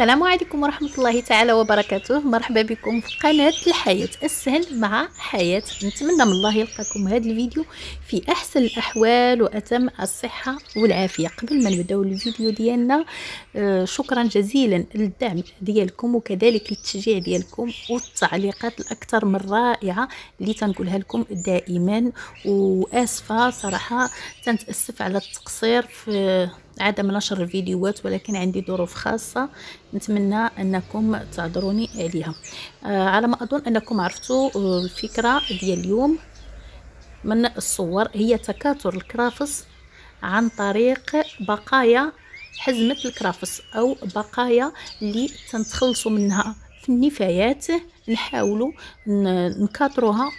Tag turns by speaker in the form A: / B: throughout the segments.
A: السلام عليكم ورحمة الله تعالى وبركاته. مرحبا بكم في قناة الحياة السهل مع حياة. نتمنى من الله يلقاكم هذا الفيديو في أحسن الأحوال وأتم الصحة والعافية. قبل ما نبداو الفيديو ديالنا آه شكرا جزيلا للدعم ديالكم وكذلك التشجيع ديالكم والتعليقات الأكثر من رائعة اللي تنقولها لكم دائما. وآسفة صراحة تنتأسف على التقصير في عدم نشر الفيديوهات ولكن عندي ظروف خاصة. نتمنى أنكم تعذروني عليها. آه على ما أظن أنكم عرفتوا آه، الفكرة ديال اليوم من الصور. هي تكاثر الكرافس عن طريق بقايا حزمة الكرافس أو بقايا اللي تنتخلصوا منها. في النفايات نحاولوا نكاثروها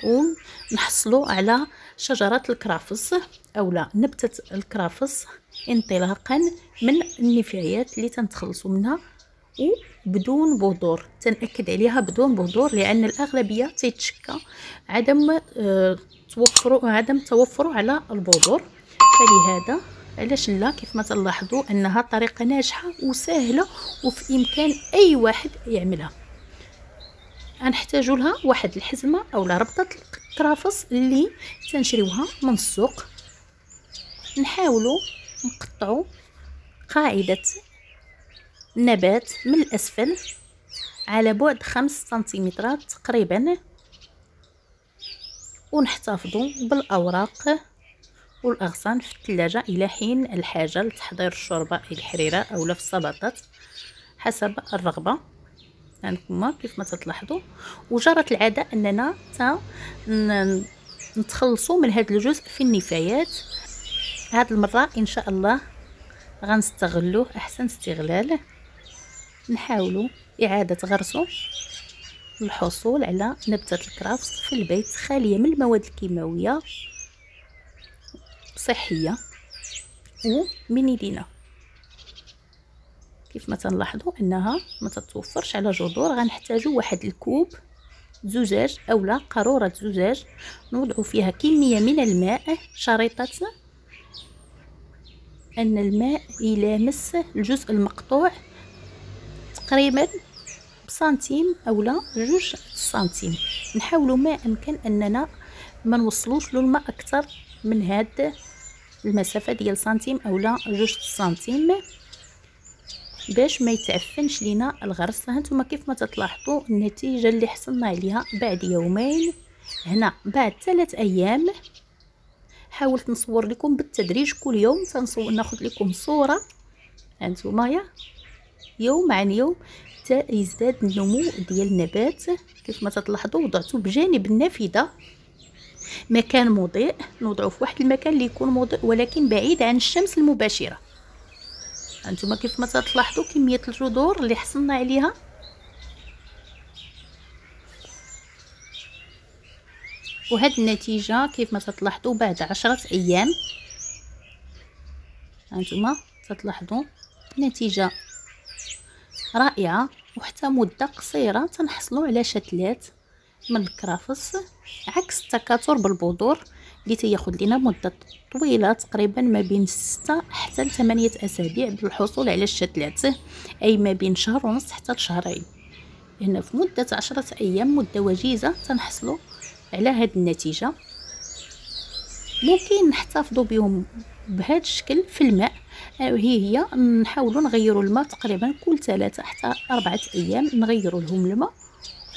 A: ونحصلوا على شجرة الكرافس أو لا نبتة الكرافس انطلاقا من النفايات اللي تنتخلصوا منها وبدون بذور تنأكد عليها بدون بذور لأن الأغلبية تيتشكى عدم آه، توفر عدم توفر على البذور فلهذا علاش لا؟ كيف ما تلاحظوا أنها طريقة ناجحة وسهلة وفي إمكان أي واحد يعملها. غنحتاج لها واحد الحزمة أو ربطة الكرافس اللي تنشريوها من السوق. نحاولوا نقطعوا قاعدة النبات من الأسفل على بعد خمس سنتيمترات تقريبا. ونحتفظوا بالأوراق والأغصان في الثلاجة إلى حين الحاجة لتحضير الشوربة الحريرة أو في السلطات حسب عندكم كيف ما تلاحظوا. وجرت العادة أننا نتخلصوا من هذا الجزء في النفايات. هاد المرة إن شاء الله غنستغلوه أحسن استغلال. نحاولوا إعادة غرسه. الحصول على نبتة الكرافس في البيت خالية من المواد الكيماوية. صحية. ومن يدينا كيف ما تنلاحظوا انها ما تتوفرش على جذور غنحتاجوا واحد الكوب زجاج اولا قارورة زجاج نوضع فيها كمية من الماء شريطة أن الماء يلامس الجزء المقطوع تقريبا بسنتيم أو لا جوج سنتيم. نحاولوا ما أمكن أننا ما نوصلوش له الماء أكثر من هاد المسافة ديال سنتيم أو لا جوج سنتيم. باش ما يتعفنش لينا الغرس. هانتوما كيف ما تتلاحظوا النتيجة اللي حصلنا عليها بعد يومين. هنا بعد ثلاث أيام حاولت نصور لكم بالتدريج كل يوم. تنصور ناخذ لكم صورة. هانتوما يا. يوم عن يوم حتى يزداد النمو ديال النبات. كيف ما تلاحظوا وضعته بجانب النافذة. مكان مضيء. نوضعه في واحد المكان اللي يكون مضيء ولكن بعيد عن الشمس المباشرة. هانتوما كيف ما تلاحظوا كمية الجذور اللي حصلنا عليها. وهاد النتيجة كيف ما تلاحظوا بعد عشرة أيام هانتوما تلاحظوا نتيجة رائعة وحتى مدة قصيرة تنحصلوا على شتلات من الكرافس عكس التكاثر بالبذور اللي تياخذ لنا مدة طويلة تقريبا ما بين ستة حتى لثمانية أسابيع بالحصول على الشتلات أي ما بين شهر ونص حتى لشهرين. هنا في مدة عشرة أيام مدة وجيزة تنحصلوا على هاد النتيجة. ممكن نحتفظوا بهم بهذا الشكل في الماء. هي هي نحاولوا نغيروا الماء تقريبا كل ثلاثة حتى أربعة أيام نغيروا لهم الماء.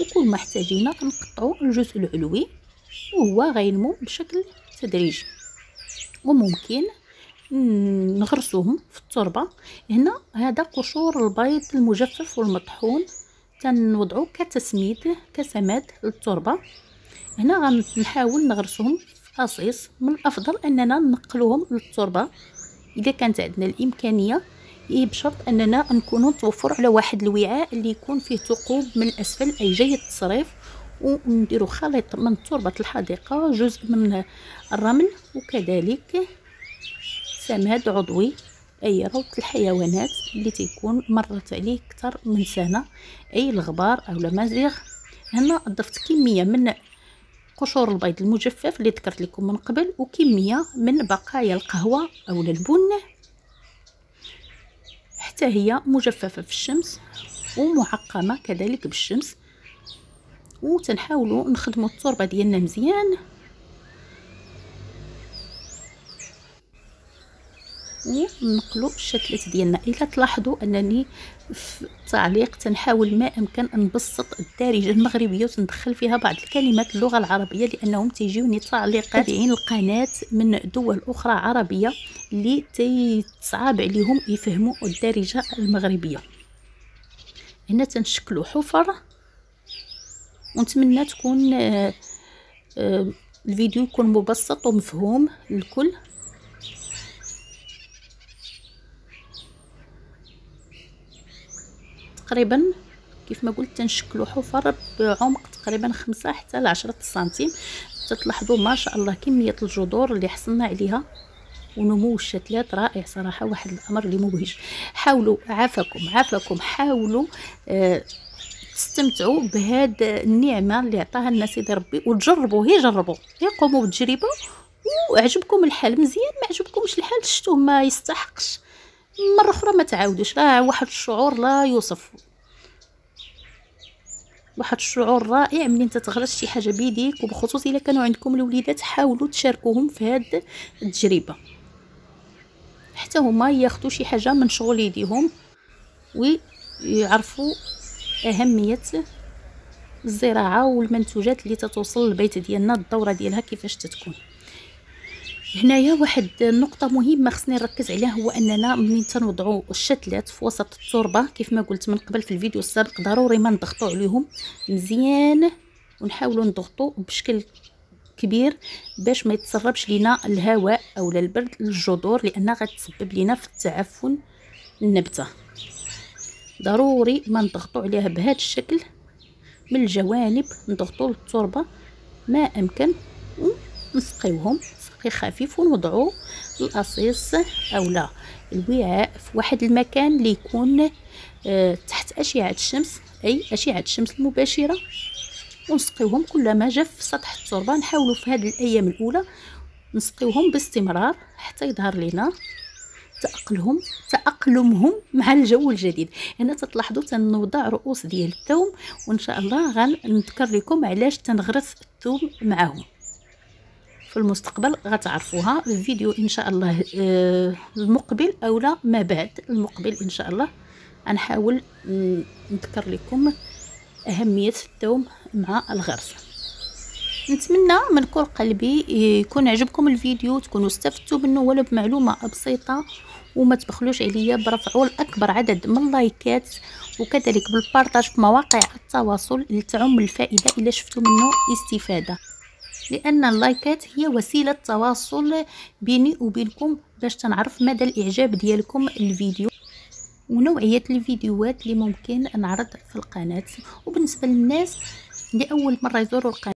A: وكل ما احتاجينا نقطعوا الجزء العلوي وهو غينمو بشكل تدريجي وممكن نغرسوهم في التربة. هنا هذا قشور البيض المجفف والمطحون تنوضعو كتسميد كسماد للتربة. هنا غنحاول نغرسهم في قصيص من الأفضل أننا ننقلوهم للتربة. إذا كانت عندنا الإمكانية إيه بشرط أننا نكونوا نتوفر على واحد الوعاء اللي يكون فيه ثقوب من الأسفل أي جيد التصريف ونديروا خليط من تربة الحديقة جزء من الرمل وكذلك سماد عضوي أي روث الحيوانات اللي تيكون مرت عليه أكثر من سنة أي الغبار أو المزيغ. هنا ضفت كمية من قشور البيض المجفف اللي ذكرت لكم من قبل وكمية من بقايا القهوة أو البن. حتى هي مجففة في الشمس ومعقمة كذلك بالشمس. وتنحاولوا نخدموا التربة ديالنا مزيان. ونقلوا الشتلات ديالنا. إلا تلاحظوا أنني في التعليق تنحاول ما أمكن نبسط الدارجة المغربية وتندخل فيها بعض الكلمات اللغة العربية لأنهم تيجيوني تعليقات تابعين القناه من دول أخرى عربية اللي تصعب عليهم يفهموا الدارجة المغربية. هنا تنشكلوا حفر. ونتمنى تكون آه، آه، الفيديو يكون مبسط ومفهوم للكل. تقريبا كيف ما قلت تنشكلوا حفر بعمق تقريبا خمسة حتى لعشرة سنتيم. تتلاحظوا ما شاء الله كمية الجذور اللي حصلنا عليها ونمو الشتلات رائع صراحة واحد الأمر اللي مبهج. حاولوا عافاكم عافاكم حاولوا آه تستمتعوا بهاد النعمة اللي عطاها لنا سيدي ربي وتجربوا هي جربوا هي قوموا بالتجربة وعجبكم الحال مزيان ما عجبكمش الحال شفتوه ما يستحقش. مرة أخرى ما تعاودش راه واحد الشعور لا يوصف. واحد الشعور رائع ملي انت تغرس شي حاجة بيديك وبخصوص إلا كانوا عندكم الوليدات حاولوا تشاركوهم في هاد التجربة. حتى هما ياخذوا شي حاجة من شغل يديهم ويعرفوا أهمية الزراعة والمنتوجات اللي تتوصل للبيت ديالنا الدورة ديالها كيفاش تتكون. هنايا واحد النقطة مهمة خصني نركز عليها هو أننا ملي تنوضعوا الشتلات في وسط التربة؟ كيف ما قلت من قبل في الفيديو السابق ضروري ما نضغطوا عليهم مزيان ونحاولوا نضغطوا بشكل كبير باش ما يتسربش لينا الهواء أو البرد للجذور لأن غتسبب لينا في التعفن النبتة. ضروري ما نضغطوا عليها بهذا الشكل من الجوانب نضغطوا التربه ما أمكن ونسقيوهم سقي خفيف ونوضعو القصيص اولا الوعاء في واحد المكان اللي يكون آه تحت أشعة الشمس أي أشعة الشمس المباشرة. ونسقيوهم كلما جف سطح التربة. نحاولوا في هذه الأيام الأولى نسقيوهم باستمرار حتى يظهر لنا تأقلهم تأقلمهم مع الجو الجديد. هنا تلاحظوا تنوضع رؤوس ديال الثوم وإن شاء الله غنذكر لكم علاش تنغرس الثوم معهم في المستقبل غتعرفوها في الفيديو إن شاء الله آه، المقبل أو لا ما بعد المقبل إن شاء الله. غنحاول نذكر لكم أهمية الثوم مع الغرس. نتمنى من كل قلبي يكون عجبكم الفيديو تكونوا استفدتوا منه ولو بمعلومة بسيطة وما تبخلوش عليا برفعوا الاكبر عدد من اللايكات وكذلك بالبارطاج في مواقع التواصل لتعم الفائدة إلا شفتوا منه استفادة. لأن اللايكات هي وسيلة تواصل بيني وبينكم باش تنعرف مدى الإعجاب ديالكم الفيديو ونوعية الفيديوهات اللي ممكن نعرض في القناة. وبالنسبة للناس اللي اول مرة يزوروا القناة